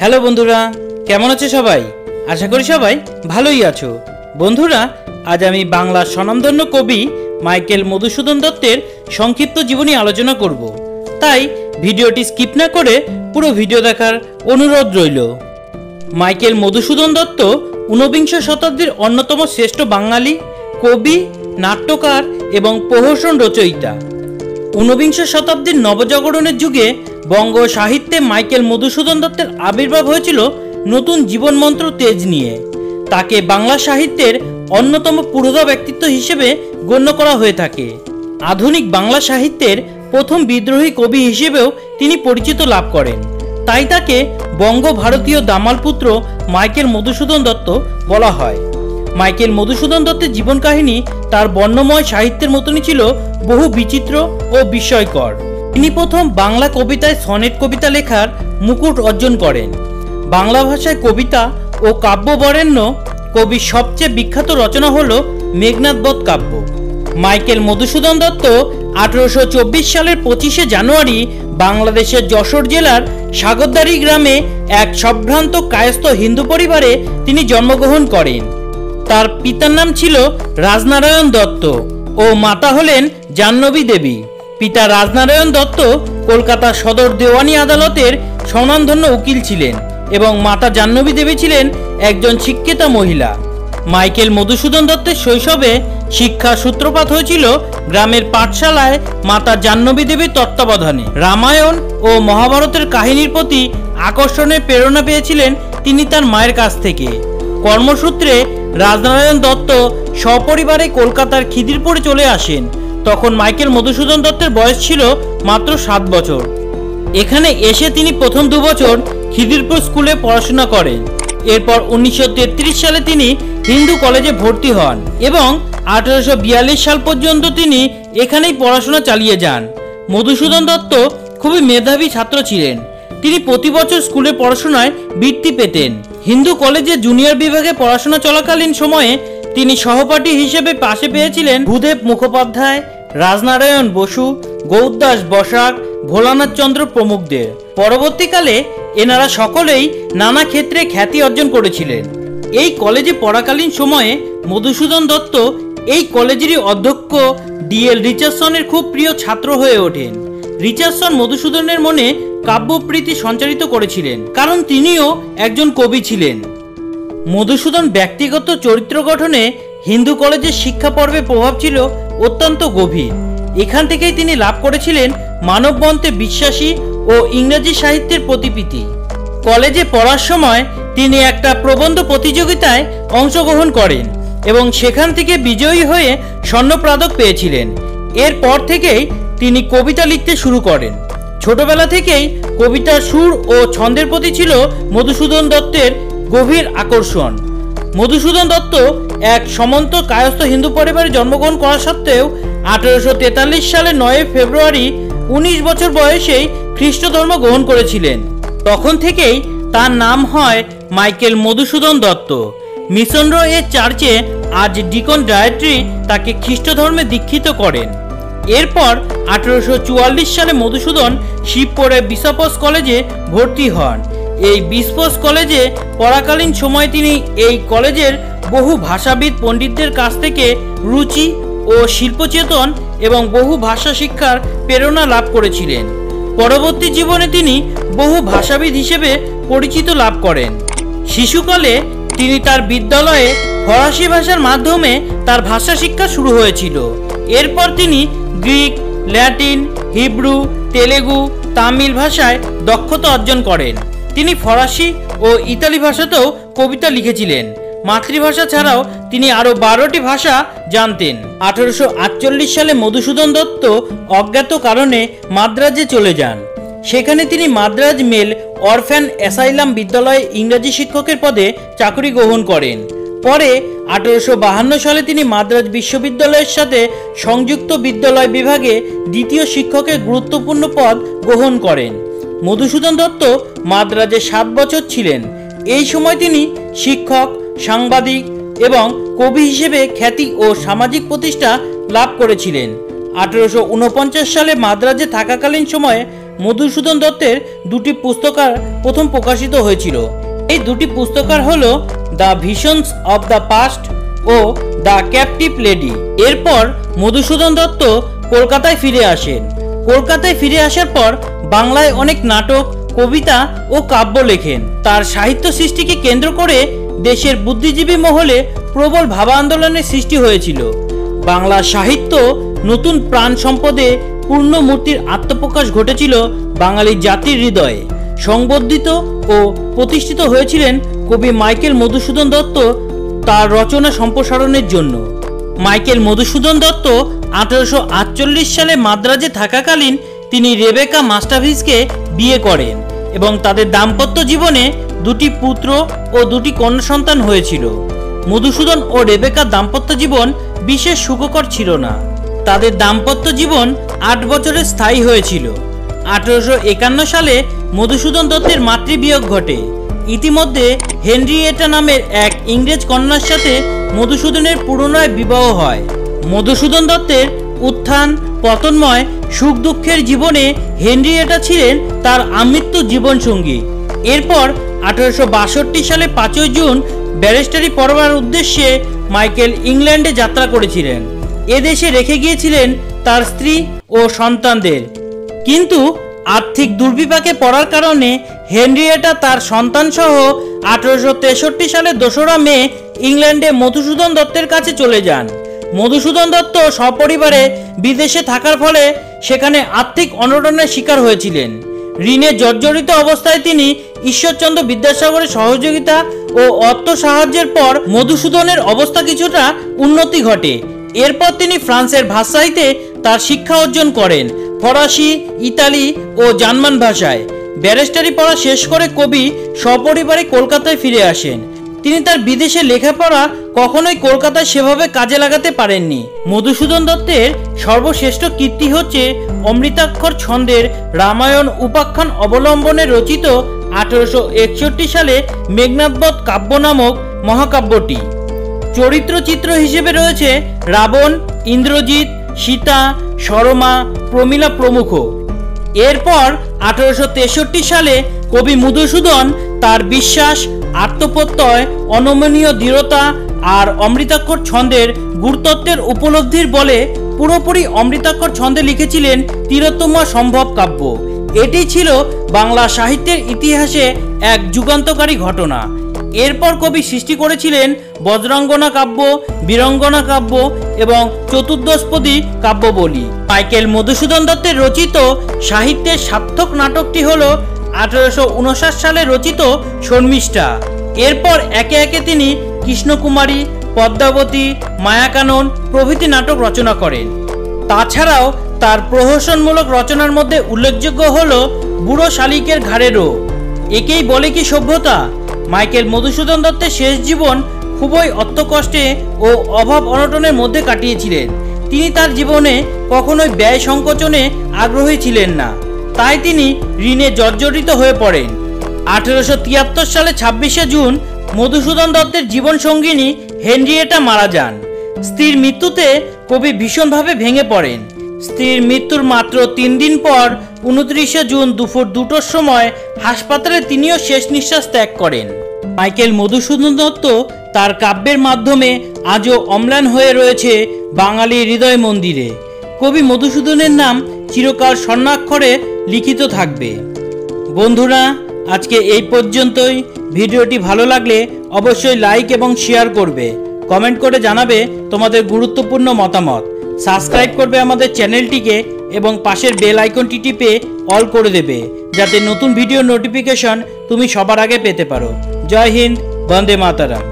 Hello বন্ধুরা, কেমন আছে সবাই? আশা করি সবাই ভালোই আছো। বন্ধুরা, আজ আমি বাংলার স্বনামধন্য কবি মাইকেল মধুসূদন দত্তের সংক্ষিপ্ত জীবনী আলোচনা করব। তাই ভিডিওটি স্কিপ না করে পুরো ভিডিও দেখার অনুরোধ রইল। মাইকেল মধুসূদন দত্ত ঊনবিংশ শতাব্দীর অন্যতম শ্রেষ্ঠ বাঙালি, কবি, নাট্যকার এবং প্রহসন রচয়িতা। ঊনবিংশ শতাব্দীর নবজাগরণের যুগে বঙ্গ সাহিত্যে মাইকেল মধুসূদন দত্তের আবির্ভাব হয়েছিল নতুন জীবনমন্ত্র তেজ নিয়ে। তাকে বাংলা সাহিত্যের অন্যতম পুরোধা ব্যক্তিত্ব হিসেবে গণ্য করা হয়ে থাকে। আধুনিক বাংলা সাহিত্যের প্রথম বিদ্রোহী কবি হিসেবেও তিনি পরিচিত লাভ করেন। তাই তাকে বঙ্গ ভারতীয় দামালপুত্র মাইকেল মধুসূদন দত্ত বলা হয়। মাইকেল মধুসূদন দত্তের জীবন কাহিনী তার বর্ণময় সাহিত্যের মতনই ছিল বহু বিচিত্র ও বিস্ময়কর। তিনি প্রথম বাংলা কবিতায় সনেট কবিতা লেখার মুকুট অর্জন করেন। বাংলা ভাষায় কবিতা ও কাব্য বরেণ্য কবির সবচেয়ে বিখ্যাত রচনা হল মেঘনাথবধ কাব্য। মাইকেল মধুসূদন দত্ত আঠারোশো চব্বিশ সালের পঁচিশে জানুয়ারি বাংলাদেশের যশোর জেলার সাগরদারি গ্রামে এক সম্ভ্রান্ত কায়স্থ হিন্দু পরিবারে তিনি জন্মগ্রহণ করেন। তার পিতার নাম ছিল রাজনারায়ণ দত্ত ও মাতা হলেন জাহ্নবী দেবী। পিতা রাজনারায়ণ দত্ত কলকাতা সদর দেওয়ানি আদালতের স্বনামধন্য উকিল ছিলেন এবং মাতা জাহ্নবী দেবী ছিলেন একজন শিক্ষিতা মহিলা। মাইকেল মধুসূদন দত্তের শৈশবে শিক্ষা সূত্রপাত হয়েছিল গ্রামের পাঠশালায় মাতা জাহ্নবী দেবীর তত্ত্বাবধানে। রামায়ণ ও মহাভারতের কাহিনীর প্রতি আকর্ষণের প্রেরণা পেয়েছিলেন তিনি তার মায়ের কাছ থেকে। কর্মসূত্রে রাজনারায়ণ দত্ত সপরিবারে কলকাতার খিদিরপুরে চলে আসেন। তখন মাইকেল মধুসূদন দত্তের বয়স ছিল মাত্র সাত বছর। এখানে এসে তিনি প্রথম দু বছর খিদিরপুর স্কুলে পড়াশোনা করেন। এরপর উনিশশো সালে তিনি হিন্দু কলেজে ভর্তি হন এবং আঠারোশো সাল পর্যন্ত তিনি এখানেই পড়াশোনা চালিয়ে যান। মধুসূদন দত্ত খুবই মেধাবী ছাত্র ছিলেন। তিনি প্রতি বছর স্কুলে পড়াশোনায় বৃত্তি পেতেন। হিন্দু কলেজে জুনিয়র বিভাগে পড়াশোনা চলাকালীন সময়ে তিনি সহপাঠী হিসেবে পাশে পেয়েছিলেন ভূদেব মুখোপাধ্যায় রাজনারায়ণ বসু গৌদাস বসাক, ভোলানাথ চন্দ্র প্রমুখদের। পরবর্তীকালে এনারা সকলেই নানা ক্ষেত্রে খ্যাতি অর্জন করেছিলেন। এই কলেজে পড়াকালীন সময়ে মধুসূদন দত্ত এই কলেজেরই অধ্যক্ষ ডিএল রিচার্ডসনের খুব প্রিয় ছাত্র হয়ে ওঠেন। রিচার্ডসন মধুসূদনের মনে কাব্যপ্রীতি সঞ্চারিত করেছিলেন, কারণ তিনিও একজন কবি ছিলেন। মধুসূদন ব্যক্তিগত চরিত্র গঠনে হিন্দু কলেজের শিক্ষা পর্বে প্রভাব ছিল অত্যন্ত গভীর। এখান থেকেই তিনি লাভ করেছিলেন মানববন্তে বিশ্বাসী ও ইংরেজি সাহিত্যের প্রতিপিতি। কলেজে পড়ার সময় তিনি একটা প্রবন্ধ প্রতিযোগিতায় অংশগ্রহণ করেন এবং সেখান থেকে বিজয়ী হয়ে স্বর্ণপ্রাদক পেয়েছিলেন। এরপর থেকেই তিনি কবিতা লিখতে শুরু করেন। ছোটবেলা থেকেই কবিতার সুর ও ছন্দের প্রতি ছিল মধুসূদন দত্তের গভীর আকর্ষণ। মধুসূদন দত্ত এক সমন্ত কায়স্থ হিন্দু পরিবারে জন্মগ্রহণ করা সত্ত্বেও আঠারোশো তেতাল্লিশ সালে নয় ফেব্রুয়ারি উনিশ বছর বয়সেই খ্রিস্ট ধর্ম গ্রহণ করেছিলেন। তখন থেকেই তার নাম হয় মাইকেল মধুসূদন দত্ত। মিশনর এর চার্চে আজ ডিকন ডায়েট্রি তাকে খ্রিস্ট ধর্মে দীক্ষিত করেন। এরপর আঠারোশো সালে মধুসূদন শিবপুরে বিশাপস কলেজে ভর্তি হন। এই বিশপস কলেজে পড়াকালীন সময় তিনি এই কলেজের বহু ভাষাবিদ পণ্ডিতদের কাছ থেকে রুচি ও শিল্পচেতন এবং বহু ভাষা শিক্ষার প্রেরণা লাভ করেছিলেন। পরবর্তী জীবনে তিনি বহু ভাষাবিদ হিসেবে পরিচিত লাভ করেন। শিশুকালে তিনি তার বিদ্যালয়ে ফরাসি ভাষার মাধ্যমে তার ভাষা শিক্ষা শুরু হয়েছিল। এরপর তিনি Greek, Latin, Hebrew, Telugu, Tamil ভাষায় দক্ষতা অর্জন করেন। তিনি ফরাসি ও ইতালি ভাষাতেও কবিতা লিখেছিলেন। মাতৃভাষা ছাড়াও তিনি আরও বারোটি ভাষা জানতেন। আঠারোশো আটচল্লিশ সালে মধুসূদন দত্ত অজ্ঞাত কারণে মাদ্রাজে চলে যান। সেখানে তিনি মাদ্রাজ মেল অরফ্যান অ্যাসাইলাম বিদ্যালয়ে ইংরাজি শিক্ষকের পদে চাকরি গ্রহণ করেন। পরে আঠারোশো সালে তিনি মাদ্রাজ বিশ্ববিদ্যালয়ের সাথে সংযুক্ত বিদ্যালয় বিভাগে দ্বিতীয় শিক্ষকের গুরুত্বপূর্ণ পদ গ্রহণ করেন। মধুসূদন দত্ত মাদ্রাজে সাত বছর ছিলেন। এই সময় তিনি শিক্ষক, সাংবাদিক এবং কবি হিসেবে খ্যাতি ও সামাজিক প্রতিষ্ঠা লাভ করেছিলেন। আঠারোশো সালে মাদ্রাজে থাকাকালীন সময়ে মধুসূদন দত্তের দুটি পুস্তকার প্রথম প্রকাশিত হয়েছিল। এই দুটি পুস্তকার হল the visions of the past O the captive lady. এরপর মধুসূদন দত্ত কলকাতায় ফিরে আসেন। কলকাতায় ফিরে আসার পর বাংলায় অনেক নাটক, কবিতা ও কাব্য লেখেন। তার সাহিত্য সৃষ্টিকে কেন্দ্র করে দেশের বুদ্ধিজীবী মহলে প্রবল ভাবা আন্দোলনের সৃষ্টি হয়েছিল। বাংলা সাহিত্য নতুন প্রাণ সম্পদে পূর্ণ মূর্তির আত্মপ্রকাশ ঘটেছিল বাঙালি জাতির হৃদয়ে। সংবর্ধিত ও প্রতিষ্ঠিত হয়েছিলেন কবি মাইকেল মধুসূদন দত্ত তার রচনা সম্প্রসারণের জন্য। মাইকেল মধুসূদন দত্ত আঠারোশো সালে মাদ্রাজে থাকাকালীন তিনি রেবেকা মাস্টাভিসকে বিয়ে করেন এবং তাদের দাম্পত্য জীবনে দুটি পুত্র ও দুটি কন্যা সন্তান হয়েছিল। মধুসূদন ও রেবেকার দাম্পত্য জীবন বিশেষ সুখকর ছিল না। তাদের দাম্পত্য জীবন আট বছরের স্থায়ী হয়েছিল। আঠারোশো একান্ন সালে মধুসূদন দত্তের মাতৃবিয়োগ ঘটে। ইতিমধ্যে হেনরিয়েটা নামের এক ইংরেজ কন্যার সাথে মধুসূদনের পুনরায় বিবাহ হয়। মধুসূদন দত্তের উত্থান, পতনময় সুখ দুঃখের জীবনে হেনরিয়েটা ছিলেন তার আমৃত্যু জীবনসঙ্গী। এরপর আঠারোশো বাষট্টি সালে পাঁচই জুন ব্যারিস্টারি পড়বার উদ্দেশ্যে মাইকেল ইংল্যান্ডে যাত্রা করেছিলেন। এদেশে রেখে গিয়েছিলেন তার স্ত্রী ও সন্তানদের। কিন্তু আর্থিক দুর্বিপাকে পড়ার কারণে হেনরিয়েটা তার সন্তানসহ আঠারোশো তেষট্টি সালের দোসরা মে ইংল্যান্ডে মধুসূদন দত্তের কাছে চলে যান। মধুসূদন দত্ত সপরিবারে বিদেশে থাকার ফলে সেখানে আর্থিক অনটনের শিকার হয়েছিলেন। ঋণে জর্জরিত অবস্থায় তিনি ঈশ্বরচন্দ্র বিদ্যাসাগরের সহযোগিতা ও অর্থ সাহায্যের পর মধুসূদনের অবস্থা কিছুটা উন্নতি ঘটে। এরপর তিনি ফ্রান্সের ভাষাইতে তার শিক্ষা অর্জন করেন, ফরাসি, ইতালি ও জার্মান ভাষায়। ব্যারিস্টারি পড়া শেষ করে কবি সপরিবারে কলকাতায় ফিরে আসেন। তিনি তার বিদেশে লেখাপড়া কখনোই কলকাতায় সেভাবে কাজে লাগাতে পারেননি। মধুসূদন দত্তের সর্বশ্রেষ্ঠ কীর্তি হচ্ছে অমৃতাক্ষর ছন্দের রামায়ণ উপাখ্যান অবলম্বনে রচিত আঠারোশো একষট্টি সালে মেঘনাথবধ কাব্য নামক মহাকাব্যটি। চরিত্রচিত্র হিসেবে রয়েছে রাবণ, ইন্দ্রজিৎ, সীতা, সরমা, প্রমীলা প্রমুখ। এরপর আঠারোশো সালে কবি মধুসূদন তার বিশ্বাস আত্মপ্রত্যয়, অনমনীয় দৃঢ়তা আর অমৃতাক্ষর ছন্দের গুরুতত্ত্বের উপলব্ধির বলে পুরোপুরি অমৃতাক্ষর ছন্দে লিখেছিলেন তিরোত্তম সম্ভব কাব্য। এটি ছিল বাংলা সাহিত্যের ইতিহাসে এক যুগান্তকারী ঘটনা। এরপর কবি সৃষ্টি করেছিলেন বজ্রাঙ্গনা কাব্য, বীরঙ্গনা কাব্য এবং চতুর্দশপদী কাব্যবলী। মাইকেল মধুসূদন দত্তের রচিত সাহিত্যের সার্থক নাটকটি হল আঠারোশো সালে রচিত শর্মিষ্ঠা। এরপর একে একে তিনি কৃষ্ণকুমারী, পদ্মাবতী, মায়াকানন প্রভৃতি নাটক রচনা করেন। তাছাড়াও তার প্রহসনমূলক রচনার মধ্যে উল্লেখযোগ্য হল বুড়ো শালিকের ঘাড়েরও। একেই বলে কি সভ্যতা? মাইকেল মধুসূদন দত্তের শেষ জীবন খুবই অত্যকষ্টে ও অভাব অনটনের মধ্যে কাটিয়েছিলেন। তিনি তার জীবনে কখনোই ব্যয় সংকোচনে আগ্রহী ছিলেন না। তাই তিনি ঋণে জর্জরিত হয়ে পড়েন। আঠেরোশো তিয়াত্তর সালে ছাব্বিশে জুন মধুসূদন দত্তের জীবন সঙ্গিনী হেনরিয়েটা মারা যান। স্ত্রীর মৃত্যুতে কবি ভীষণভাবে ভেঙে পড়েন। স্ত্রীর মৃত্যুর মাত্র তিন দিন পর উনত্রিশে জুন দুপুর দুটোর সময় হাসপাতালে তিনিও শেষ নিঃশ্বাস ত্যাগ করেন। মাইকেল মধুসূদন দত্ত তার কাব্যের মাধ্যমে আজও অম্লান হয়ে রয়েছে বাঙালি হৃদয় মন্দিরে। কবি মধুসূদনের নাম চিরকাল স্বর্ণাক্ষরে লিখিত থাকবে। বন্ধুরা, আজকে এই পর্যন্তই। ভিডিওটি ভালো লাগলে অবশ্যই লাইক এবং শেয়ার করবে। কমেন্ট করে জানাবে তোমাদের গুরুত্বপূর্ণ মতামত। সাবস্ক্রাইব করবে আমাদের চ্যানেলটিকে এবং পাশের বেল আইকনটি টিপে অল করে দেবে, যাতে নতুন ভিডিও নোটিফিকেশন তুমি সবার আগে পেতে পারো। জয় হিন্দ, বন্দে মাতারাম।